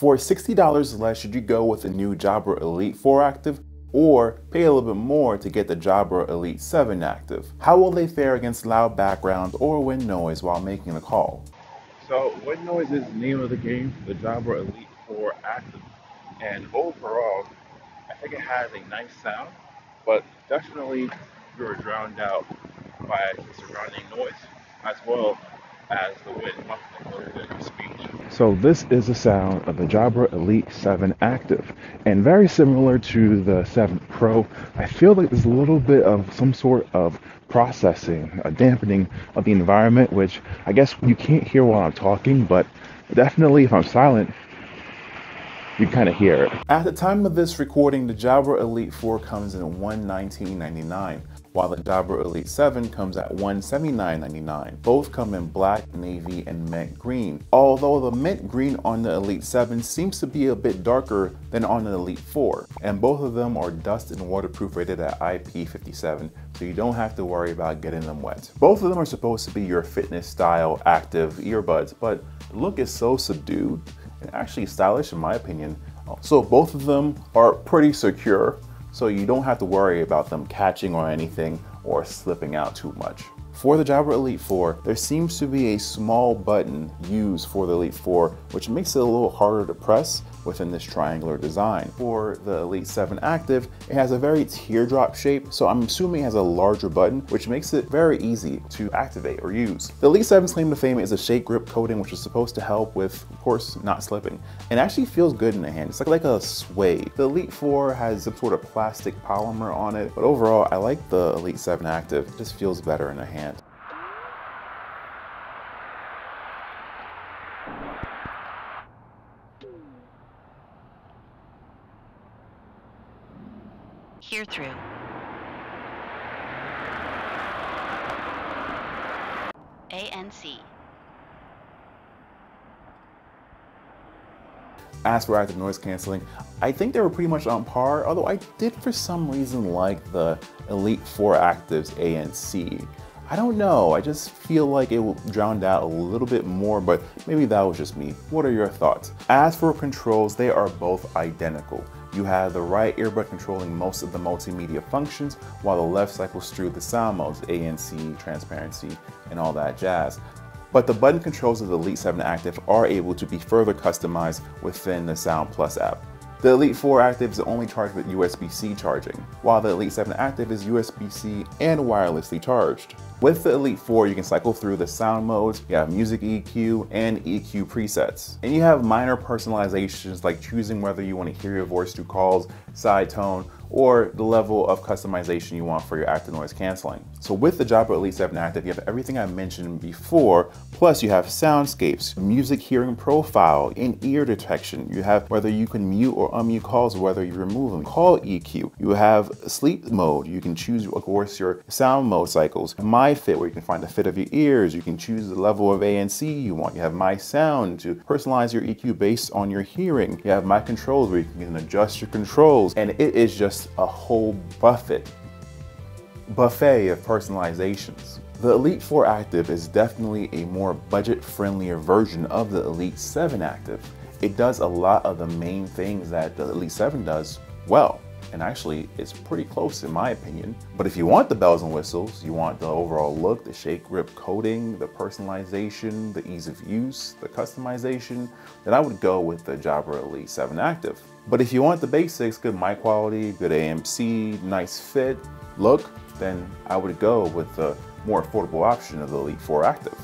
For $60 less, should you go with the new Jabra Elite 4 Active or pay a little bit more to get the Jabra Elite 7 Active? How will they fare against loud background or wind noise while making a call? So wind noise is the name of the game for the Jabra Elite 4 Active. And overall, I think it has a nice sound, but definitely you're drowned out by the surrounding noise as well as the wind muffling a little speech. So this is the sound of the Jabra Elite 7 Active and very similar to the 7 Pro. I feel like there's a little bit of some sort of processing, a dampening of the environment, which I guess you can't hear while I'm talking, but definitely if I'm silent, you kind of hear it. At the time of this recording, the Jabra Elite 4 comes in at $119.99 while the Jabra Elite 7 comes at $179.99. Both come in black, navy, and mint green. Although the mint green on the Elite 7 seems to be a bit darker than on the Elite 4, and both of them are dust and waterproof rated at IP57, so you don't have to worry about getting them wet. Both of them are supposed to be your fitness style active earbuds, but the look is so subdued and actually stylish in my opinion. So both of them are pretty secure so you don't have to worry about them catching or anything or slipping out too much. For the Jabra Elite 4, there seems to be a small button used for the Elite 4, which makes it a little harder to press within this triangular design. For the Elite 7 Active, it has a very teardrop shape, so I'm assuming it has a larger button, which makes it very easy to activate or use. The Elite 7's claim to fame is a shake grip coating, which is supposed to help with, of course, not slipping. And actually feels good in the hand. It's like, like a sway. The Elite 4 has some sort of plastic polymer on it, but overall, I like the Elite 7 Active. It just feels better in the hand. Hear through. ANC. As for active noise canceling, I think they were pretty much on par, although I did for some reason like the Elite 4 Active's ANC. I don't know, I just feel like it drowned out a little bit more, but maybe that was just me. What are your thoughts? As for controls, they are both identical. You have the right earbud controlling most of the multimedia functions, while the left cycles through the sound modes, ANC, transparency, and all that jazz. But the button controls of the Elite 7 Active are able to be further customized within the Sound Plus app. The Elite 4 Active is only charged with USB-C charging, while the Elite 7 Active is USB-C and wirelessly charged. With the Elite 4, you can cycle through the sound modes, you have music EQ and EQ presets. And you have minor personalizations like choosing whether you want to hear your voice through calls, side tone, or the level of customization you want for your active noise canceling. So with the Jabra Elite 7 Active, you have everything I mentioned before, plus you have soundscapes, music hearing profile, in-ear detection. You have whether you can mute or unmute calls, whether you remove them, call EQ. You have sleep mode. You can choose, of course, your sound mode cycles. My Fit, where you can find the fit of your ears. You can choose the level of ANC you want. You have My Sound to personalize your EQ based on your hearing. You have My Controls, where you can adjust your controls. And it is just a whole buffet, buffet of personalizations. The Elite 4 Active is definitely a more budget-friendlier version of the Elite 7 Active. It does a lot of the main things that the Elite 7 does well and actually it's pretty close in my opinion. But if you want the bells and whistles, you want the overall look, the shake grip coating, the personalization, the ease of use, the customization, then I would go with the Jabra Elite 7 Active. But if you want the basics, good mic quality, good ANC, nice fit, look, then I would go with the more affordable option of the Elite 4 Active.